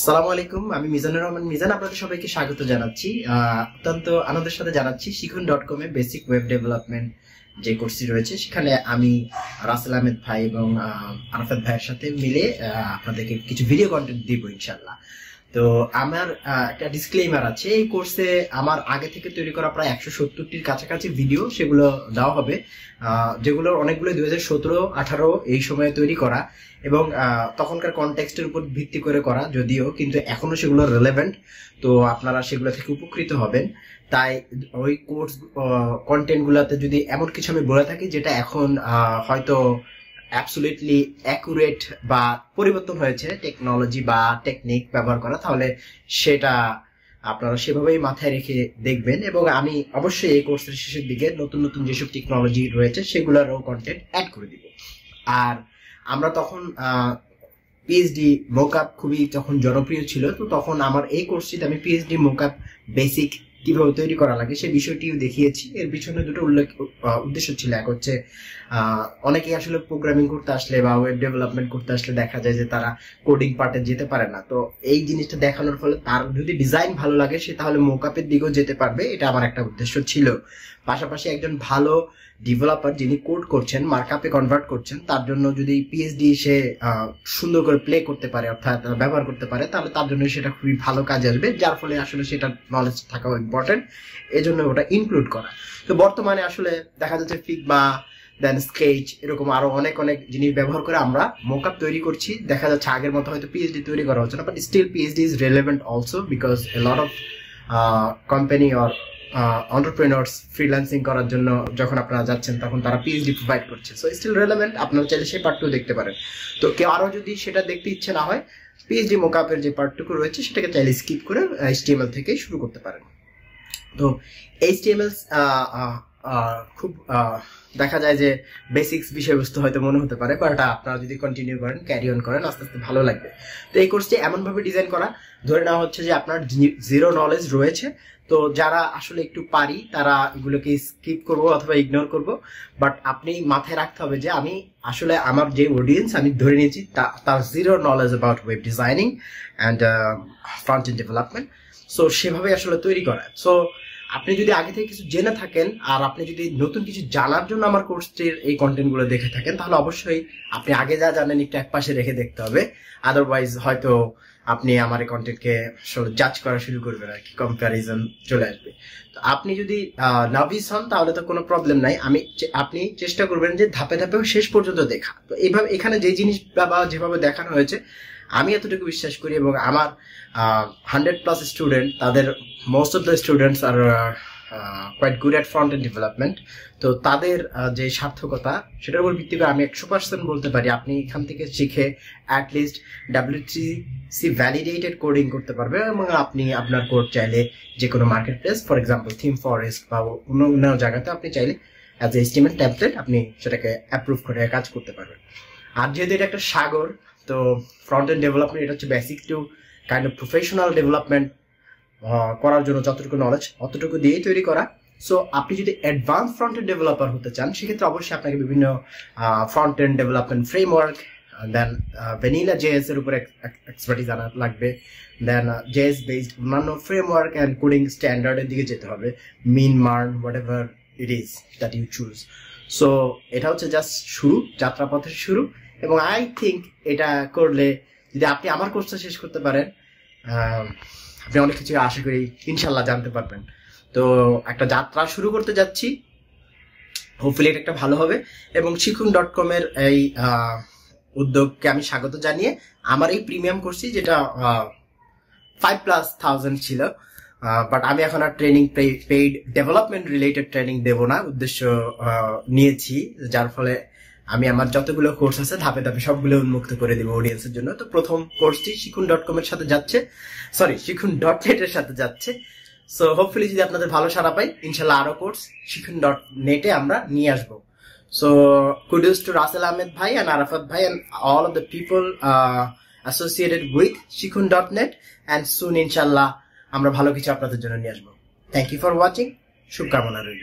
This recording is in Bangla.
সালামু আলাইকুম, আমি মিজানুর রহমান মিজান, আপনাদের সবাইকে স্বাগত জানাচ্ছি। অত্যন্ত আনন্দের সাথে জানাচ্ছি, শিখুন ডট কমে বেসিক ওয়েব ডেভেলপমেন্ট যে কোর্সটি রয়েছে, সেখানে আমি রাসেল আহমেদ ভাই এবং আরাফাত ভাইয়ের সাথে মিলে আপনাদেরকে কিছু ভিডিও কন্টেন্ট দিব ইনশাল্লাহ তো আমার একটা ডিসক্লেমার আছে। এই কোর্সে আমার আগে থেকে তৈরি করা প্রায় একশো সত্তরটির কাছাকাছি ভিডিও সেগুলো দেওয়া হবে যেগুলো অনেকগুলো দুই হাজার সতেরো, আঠারো এই সময়ে তৈরি করা এবং তখনকার কনটেক্সটের উপর ভিত্তি করে করা যদিও, কিন্তু এখনও সেগুলো রেলেভেন্ট তো আপনারা সেগুলো থেকে উপকৃত হবেন। তাই ওই কোর্স কন্টেন্টগুলোতে যদি এমন কিছু আমি বলে থাকি, যেটা এখন হয়তো অ্যাবসুলেটলি অ্যাকুরেট বা পরিবর্তন হয়েছে টেকনোলজি বা টেকনিক ব্যবহার করা, তাহলে সেটা আপনারা সেভাবেই মাথায় রেখে দেখবেন এবং আমি অবশ্যই এই কোর্সের শেষের দিকে নতুন নতুন যেসব টেকনোলজি রয়েছে সেগুলোরও কন্টেন্ট অ্যাড করে দিব। আর আমরা তখন পিএইচডি মোকআপ খুবই যখন জনপ্রিয় ছিল, তো তখন আমার এই কোর্সটিতে আমি পিএইচডি মোকআপ বেসিক কীভাবে তৈরি করা লাগে সেই বিষয়টিও দেখিয়েছি। এর পিছনে দুটো উল্লেখ উদ্দেশ্য ছিল, এক হচ্ছে অনেকেই আসলে প্রোগ্রামিং করতে আসলে বা ওয়েব ডেভেলপমেন্ট করতে আসলে দেখা যায় যে তারা কোডিং পার্টে যেতে পারে না। তো এই জিনিসটা দেখানোর ফলে তার যদি ডিজাইন ভালো লাগে, সে তাহলে মোকাপের দিকেও যেতে পারবে, এটা আমার একটা উদ্দেশ্য ছিল। পাশাপাশি একজন ভালো ডেভেলপার যিনি কোড করছেন মার্কআপে কনভার্ট করছেন, তার জন্য যদি পিএইচডি সে সুন্দর করে প্লে করতে পারে, অর্থাৎ ব্যবহার করতে পারে, তাহলে তার জন্য সেটা খুবই ভালো কাজে আসবে, যার ফলে আসলে সেটা নলেজ থাকাও ইম্পর্টেন্ট এই জন্য ওটা ইনক্লুড করা। তো বর্তমানে আসলে দেখা যাচ্ছে ফিগমা দেন স্কেচ এরকম আরও অনেক অনেক জিনিস ব্যবহার করে আমরা মোকআপ তৈরি করছি। দেখা যাচ্ছে আগের মতো হয়তো পিএইচডি তৈরি করা হচ্ছে না but still PhD is relevant also because a lot of company or entrepreneurs freelancing করার জন্য যখন আপনারা যাচ্ছেন, তখন তারা পিএইচডি প্রোভাইড করছে। সো স্টিল রেলেভেন্ট আপনারা চাইলে সেই পার্টটিও দেখতে পারেন। তো কেউ আরও যদি সেটা দেখতে ইচ্ছে না হয় পিএইচডি মোকআপের যে পার্টটুকু রয়েছে, সেটাকে চাইলে স্কিপ করে এইচটিএমএল থেকে শুরু করতে পারেন। তো এইচটিএমএল খুব দেখা যায় যে বেসিক্স বিষয়বস্তু হয়তো মনে হতে পারে বাট আপনারা যদি কন্টিনিউ করেন ক্যারি অন করেন, আস্তে আস্তে ভালো লাগবে। তো এই কোর্সটি এমনভাবে ডিজাইন করা, ধরে নেওয়া হচ্ছে যে আপনার জিরো নলেজ রয়েছে। তো যারা আসলে একটু পারি, তারা এগুলোকে স্কিপ করব অথবা ইগনোর করব। বাট আপনি মাথায় রাখতে হবে যে আমি আসলে আমার যে অডিয়েন্স আমি ধরে নিয়েছি তার zero knowledge about web designing and front development so সেভাবে আসলে তৈরি করা। সো আপনি যদি আগে থেকে কিছু জেনে থাকেন আর আপনি যদি নতুন কিছু জানার জন্য আমার কোর্সটির এই কন্টেন্টগুলো দেখে থাকেন, তাহলে অবশ্যই আপনি আগে যা জানেন একটু এক পাশে রেখে দেখতে হবে। আদারওয়াইজ হয়তো আপনি আমার এই কন্টেন্টকে জাজ করা শুরু করবেন আর কি কম্প্যারিজন চলে আসবে। তো আপনি যদি নার্ভিস হন, তাহলে তো কোনো প্রবলেম নাই। আমি আপনি চেষ্টা করবেন যে ধাপে ধাপে শেষ পর্যন্ত দেখা। তো এইভাবে এখানে যে জিনিস বা, যেভাবে দেখানো হয়েছে আমি এতটুকু বিশ্বাস করি এবং আমার হান্ড্রেড প্লাস স্টুডেন্ট তাদের most of the students are quite good at front end development তো তাদের যে সার্থকতা, সেটার উপর ভিত্তি করে আমি একশো পার্সেন্ট বলতে পারি, আপনি এখান থেকে শিখে at least W C C validated coding করতে পারবে এবং আপনি আপনার কোড চাইলে যে কোনো marketplace for example ThemeForest বা অন্য অন্য জায়গাতে আপনি চাইলে অ্যাজ এ এস্টিমেট ট্যাবলেট আপনি সেটাকে অ্যাপ্রুভ করে কাজ করতে পারবেন। আর যেহেতু এটা একটা সাগর তো ফ্রন্ট এন্ড ডেভেলপমেন্ট এটা হচ্ছে basic to kind of professional development করার জন্য যতটুকু নলেজ অতটুকু দিয়েই তৈরি করা। সো আপনি যদি অ্যাডভান্স ফ্রন্ট এন্ড ডেভেলপার হতে চান, সেক্ষেত্রে অবশ্যই আপনাকে বিভিন্ন front end development framework then vanilla JS এর উপর এক্সপার্টিস জানা লাগবে। দেন জেএস বেসড অন্যান্য ফ্রেমওয়ার্ক অ্যান্ড কোডিং স্ট্যান্ডার্ডের দিকে যেতে হবে। MEAN MERN whatever it is that you choose so এটা হচ্ছে জাস্ট শুরু, যাত্রাপথের শুরু। এবং আই থিঙ্ক এটা করলে যদি আপনি আমার কোর্সটা শেষ করতে পারেন আপনি অনেক কিছু আশা করি ইনশাল্লাহ জানতে পারবেন। তো একটা যাত্রা শুরু করতে যাচ্ছি। হোপফুলি এটা একটা ভালো হবে। এবং শিখুন ডট কমের এই উদ্যোগকে আমি স্বাগত জানিয়ে আমার এই প্রিমিয়াম কোর্সটি যেটা ফাইভ প্লাস থাউজেন্ড ছিল। বাট আমি এখন আর training paid development related training দেব না। উদ্দেশ্য নিয়েছি, যার ফলে আমি আমার যতগুলো কোর্স আছে ধাপে ধাপে সবগুলো উন্মুক্ত করে দিব অডিয়েন্সের জন্য। তো প্রথম কোর্সটি শিখুন ডট কম এর সাথে যাচ্ছে। সরি শিখুন ডট নেট এর সাথে যাচ্ছে। সো হোপফুলি যদি আপনাদের ভালো সারা পাই ইনশাল্লাহ আরও কোর্স শিখুন ডট নেটে আমরা নিয়ে আসব। So kudos to Russell Ahmed Bhai and Arafat Bhai and all of the people uh, associated with shikun.net and soon inshallah আমরা ভালো কিছু আপনাদের জন্য নিয়ে আসব। থ্যাংক ইউ ফর ওয়াচিং শুভকামনা রইল।